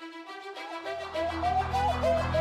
Thank you.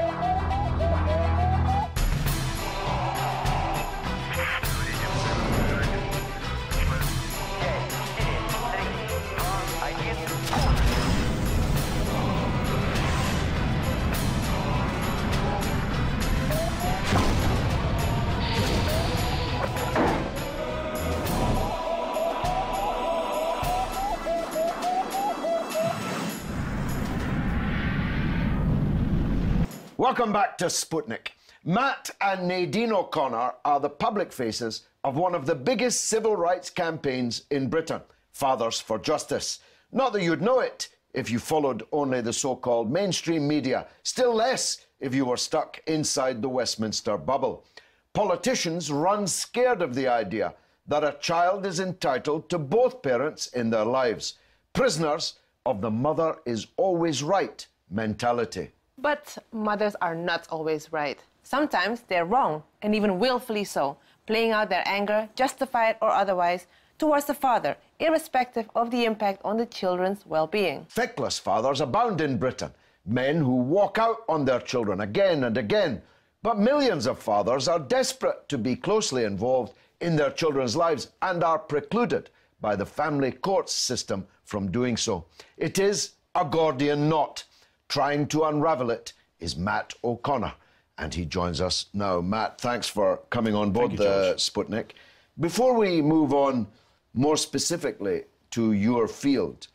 Welcome back to Sputnik. Matt and Nadine O'Connor are the public faces of one of the biggest civil rights campaigns in Britain, Fathers for Justice. Not that you'd know it if you followed only the so called mainstream media, still less if you were stuck inside the Westminster bubble. Politicians run scared of the idea that a child is entitled to both parents in their lives, prisoners of the mother is always right mentality. But mothers are not always right. Sometimes they're wrong, and even willfully so, playing out their anger, justified or otherwise, towards the father, irrespective of the impact on the children's well being. Feckless fathers abound in Britain, men who walk out on their children again and again. But millions of fathers are desperate to be closely involved in their children's lives and are precluded by the family courts system from doing so. It is a Gordian knot Trying to unravel it is Matt O'Connor, and he joins us now. Matt, thanks for coming on board you, the Sputnik. Before we move on more specifically to your field,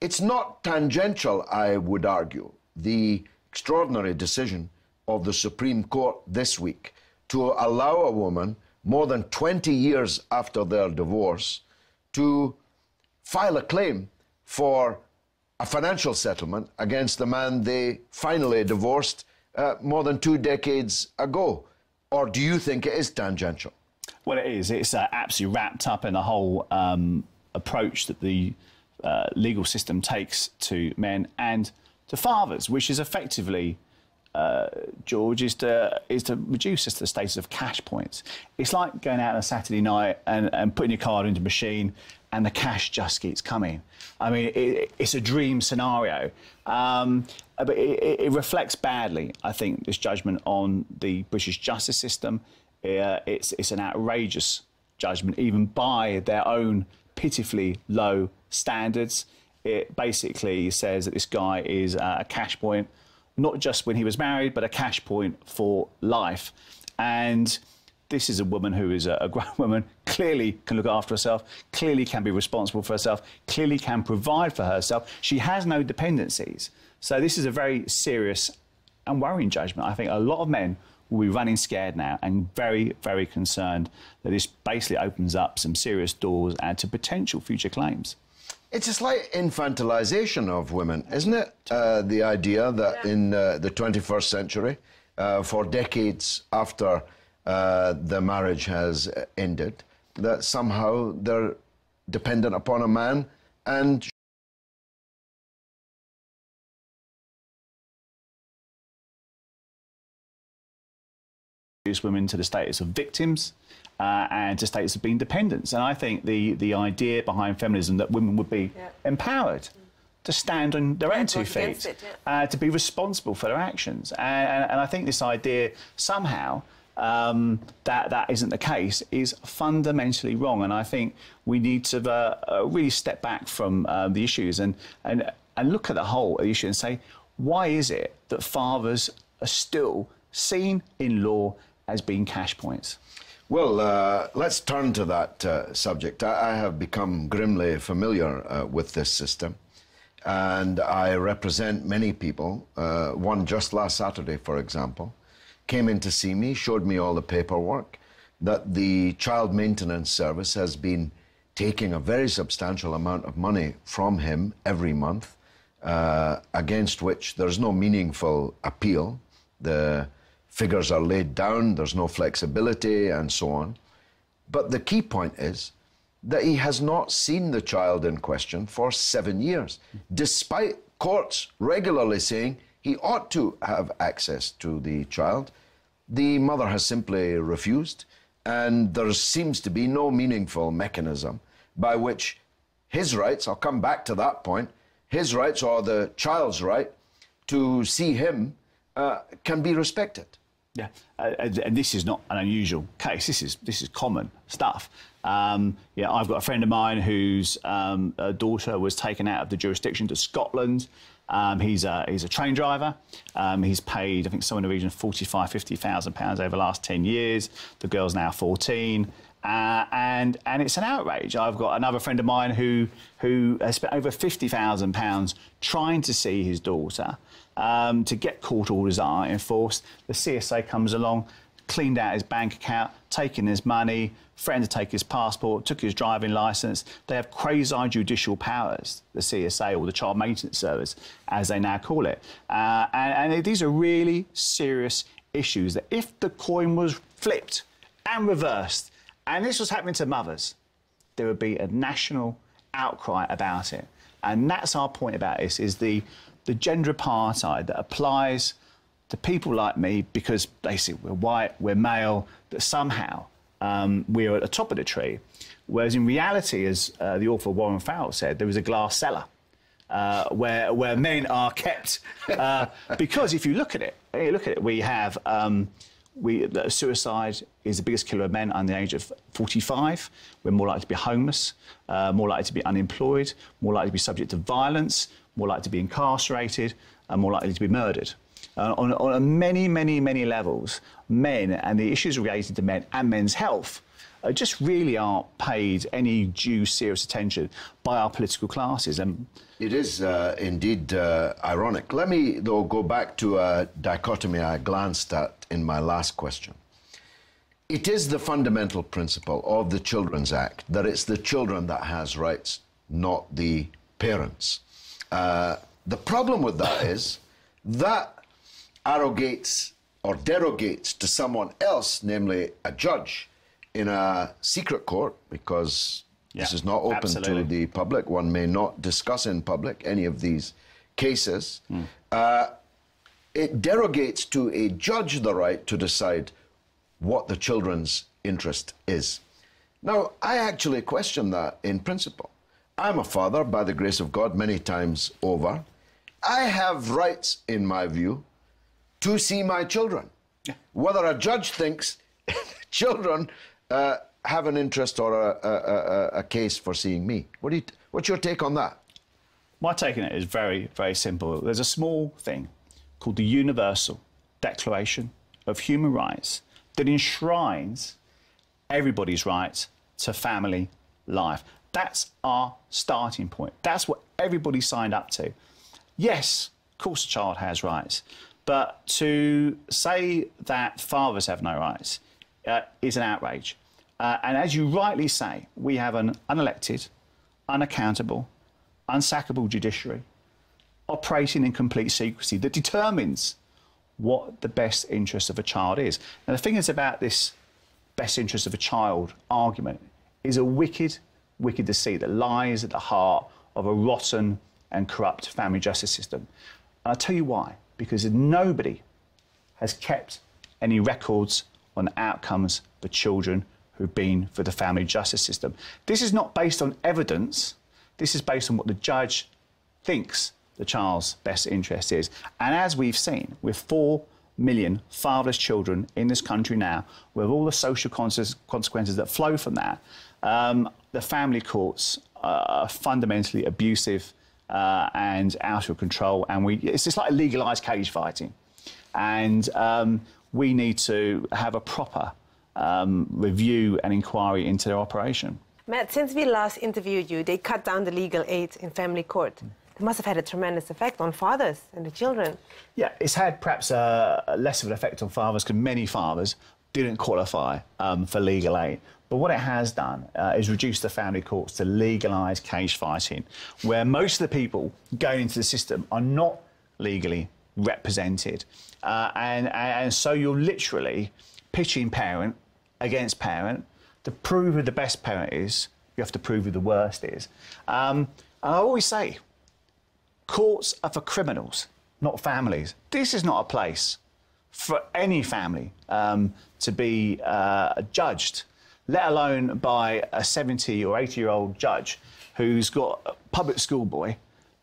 it's not tangential, I would argue, the extraordinary decision of the Supreme Court this week to allow a woman, more than 20 years after their divorce, to file a claim for a financial settlement against the man they finally divorced uh, more than two decades ago? Or do you think it is tangential? Well, it is. It's uh, absolutely wrapped up in the whole um, approach that the uh, legal system takes to men and to fathers, which is effectively uh, George, is to is to reduce us to the status of cash points. It's like going out on a Saturday night and, and putting your card into a machine and the cash just keeps coming. I mean, it, it's a dream scenario. Um, but it, it, reflects badly, I think, this judgment on the British justice system. Uh, it's, it's an outrageous judgment, even by their own pitifully low standards. It basically says that this guy is a cash point not just when he was married, but a cash point for life. And this is a woman who is a, grown woman, clearly can look after herself, clearly can be responsible for herself, clearly can provide for herself. She has no dependencies. So this is a very serious and worrying judgment. I think a lot of men will be running scared now and very, very concerned that this basically opens up some serious doors and to potential future claims. It's a slight infantilization of women, isn't it? Uh, the idea that yeah. in uh, the 21st century, uh, for decades after uh, the marriage has ended, that somehow they're dependent upon a man and women to the status of victims uh, and to states of being dependents. And I think the, the idea behind feminism that women would be yeah. empowered to stand on their yeah, own two feet, it, yeah. uh, to be responsible for their actions. And, and, and I think this idea somehow um, that that isn't the case is fundamentally wrong. And I think we need to uh, uh, really step back from uh, the issues and, and, and look at the whole issue and say, why is it that fathers are still seen in law as being cash points? Well, uh, let's turn to that uh, subject. I, I, have become grimly familiar uh, with this system, and I represent many people. Uh, one just last Saturday, for example, came in to see me, showed me all the paperwork, that the child maintenance service has been taking a very substantial amount of money from him every month, uh, against which there's no meaningful appeal. The figures are laid down, there's no flexibility, and so on. But the key point is that he has not seen the child in question for seven years, despite courts regularly saying he ought to have access to the child. The mother has simply refused, and there seems to be no meaningful mechanism by which his rights, I'll come back to that point, his rights or the child's right to see him uh, can be respected. Yeah, uh, and and this is not an unusual case. This is this is common stuff. Um, yeah, I've got a friend of mine whose um, uh, daughter was taken out of the jurisdiction to Scotland. Um, he's a he's a train driver. Um, he's paid I think somewhere in the region of 45, 50,000 pounds over the last ten years. The girl's now fourteen. Uh, and and it's an outrage. I've got another friend of mine who who has spent over fifty thousand pounds trying to see his daughter um, to get court orders are enforced. The CSA comes along, cleaned out his bank account, taken his money, threatened to take his passport, took his driving licence. They have quasi judicial powers, the CSA or the Child Maintenance Service, as they now call it. Uh, and, and these are really serious issues that if the coin was flipped and reversed, and this was happening to mothers, there would be a national outcry about it. And that's our point about this, is the, the gender apartheid that applies to people like me because basically we're white, we're male, that somehow um, we're at the top of the tree. Whereas in reality, as uh, the author Warren Farrell said, there is a glass cellar. Uh, where where men are kept uh, because if you look at it, you look at it, we have um, we, suicide is the biggest killer of men under the age of 45. We're more likely to be homeless, uh, more likely to be unemployed, more likely to be subject to violence, more likely to be incarcerated, and more likely to be murdered. Uh, on, on many, many, many levels, men and the issues related to men and men's health uh, just really aren't paid any due serious attention by our political classes. And it is uh, indeed uh, ironic. Let me, though, go back to a dichotomy I glanced at in my last question. It is the fundamental principle of the Children's Act that it's the children that has rights, not the parents. Uh, the problem with that is that arrogates or derogates to someone else, namely a judge in a secret court, because yeah, this is not open absolutely. to the public. One may not discuss in public any of these cases. Mm. Uh, it derogates to a judge the right to decide what the children's interest is. Now, I actually question that in principle. I'm a father, by the grace of God, many times over. I have rights, in my view, to see my children. Yeah. Whether a judge thinks children uh, have an interest or a, a, a, a, case for seeing me. What do you, what's your take on that? My take on it is very, very simple. There's a small thing called the Universal Declaration of Human Rights that enshrines everybody's right to family life. That's our starting point. That's what everybody signed up to. Yes, of course, a child has rights, but to say that fathers have no rights uh, is an outrage. Uh, and as you rightly say, we have an unelected, unaccountable, unsackable judiciary operating in complete secrecy that determines what the best interest of a child is. And the thing is about this best interest of a child argument is a wicked, wicked deceit that lies at the heart of a rotten and corrupt family justice system. And I'll tell you why. Because nobody has kept any records on outcomes for children who've been for the family justice system. This is not based on evidence. This is based on what the judge thinks the child's best interest is. And as we've seen, with four million fatherless children in this country now, with all the social consequences that flow from that, um, the family courts are fundamentally abusive uh, and out of control. And we, it's just like legalised cage fighting. And um, we need to have a proper um, review and inquiry into their operation. Matt, since we last interviewed you, they cut down the legal aid in family court. It must have had a tremendous effect on fathers and the children. Yeah, it's had perhaps a, less of an effect on fathers because many fathers didn't qualify um, for legal aid. But what it has done uh, is reduce the family courts to legalise cage fighting, where most of the people going into the system are not legally represented. Uh, and, and so you're literally pitching parent against parent. To prove who the best parent is, you have to prove who the worst is. Um, and I always say, courts are for criminals, not families. This is not a place for any family um, to be uh, judged, let alone by a 70 or 80 year old judge who's got a public school boy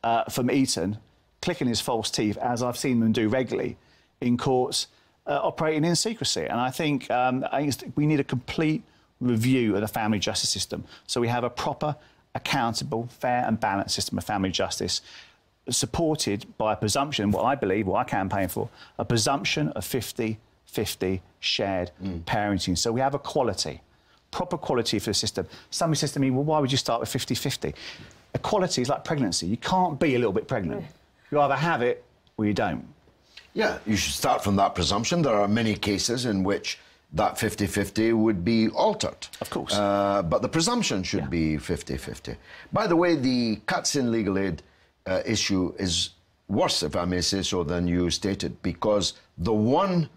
uh, from Eton clicking his false teeth, as I've seen them do regularly in courts, uh, operating in secrecy. And I think, um, I think we need a complete review of the family justice system so we have a proper, accountable, fair, and balanced system of family justice supported by a presumption, what I believe, what I campaign for, a presumption of 50 50 shared mm. parenting. So we have equality, proper quality for the system. Somebody says to me, well, why would you start with 50 50? Equality is like pregnancy. You can't be a little bit pregnant. You either have it or you don't. Yeah, you should start from that presumption. There are many cases in which that 50 50 would be altered. Of course. Uh, but the presumption should yeah. be 50 50. By the way, the cuts in legal aid uh, issue is worse, if I may say so, than you stated, because the one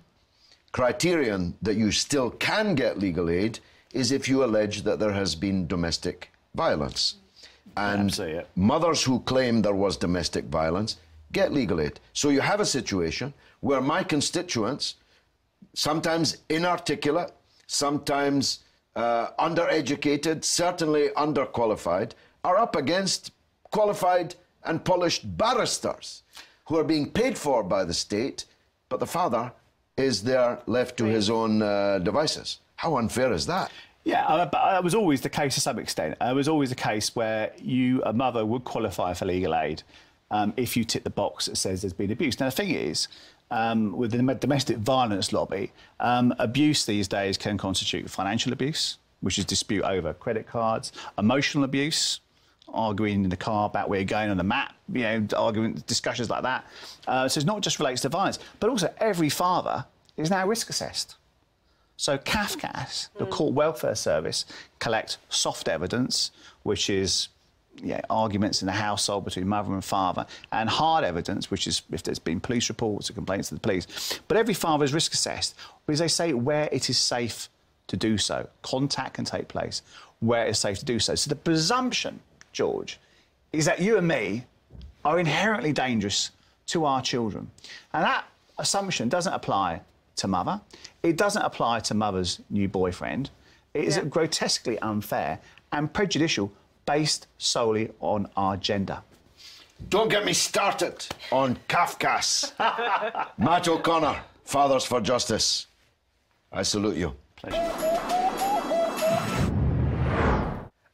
criterion that you still can get legal aid is if you allege that there has been domestic violence. And mothers who claim there was domestic violence get legal aid. So you have a situation where my constituents, sometimes inarticulate, sometimes uh, undereducated, certainly underqualified, are up against qualified and polished barristers who are being paid for by the state, but the father is there left to his own uh, devices. How unfair is that? Yeah, uh, but that was always the case to some extent. It was always a case where you, a mother, would qualify for legal aid um, if you tick the box that says there's been abuse. Now, the thing is, um, with the domestic violence lobby, um, abuse these days can constitute financial abuse, which is dispute over credit cards, emotional abuse, arguing in the car about where you're going on the map, you know, arguing discussions like that. Uh, so it's not just relates to violence, but also every father is now risk assessed. So CAFCASS, the mm. Court Welfare Service, collect soft evidence, which is yeah, arguments in the household between mother and father, and hard evidence, which is if there's been police reports or complaints to the police. But every father is risk assessed because they say where it is safe to do so. Contact can take place where it's safe to do so. So the presumption George, is that you and me are inherently dangerous to our children. And that assumption doesn't apply to mother. It doesn't apply to mother's new boyfriend. It is yeah. grotesquely unfair and prejudicial based solely on our gender. Don't get me started on CAFCASS. Matt O'Connor, Fathers for Justice. I salute you. Pleasure.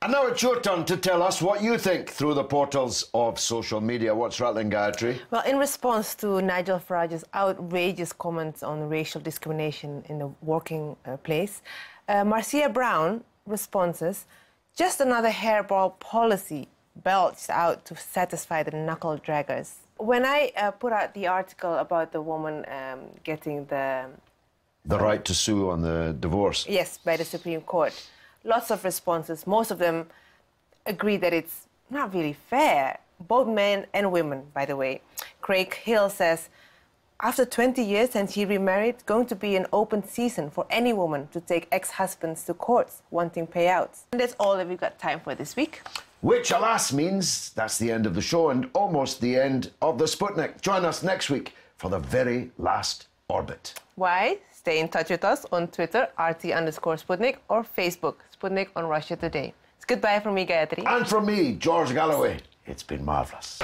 And now it's your turn to tell us what you think through the portals of social media. What's rattling, Gayatri? Well, in response to Nigel Farage's outrageous comments on racial discrimination in the working uh, place, uh, Marcia Brown responds, just another hairball policy belched out to satisfy the knuckle draggers. When I uh, put out the article about the woman um, getting the... The right to sue on the divorce? Yes, by the Supreme Court lots of responses. Most of them agree that it's not really fair. Both men and women, by the way. Craig Hill says, after 20 years since he remarried, going to be an open season for any woman to take ex-husbands to courts wanting payouts. And that's all that we've got time for this week. Which, alas, means that's the end of the show and almost the end of the Sputnik. Join us next week for the very last orbit. Why? Stay in touch with us on Twitter, RT underscore Sputnik, or Facebook, Sputnik on Russia Today. It's goodbye from me, Gayatri. And from me, George Galloway. It's been marvellous.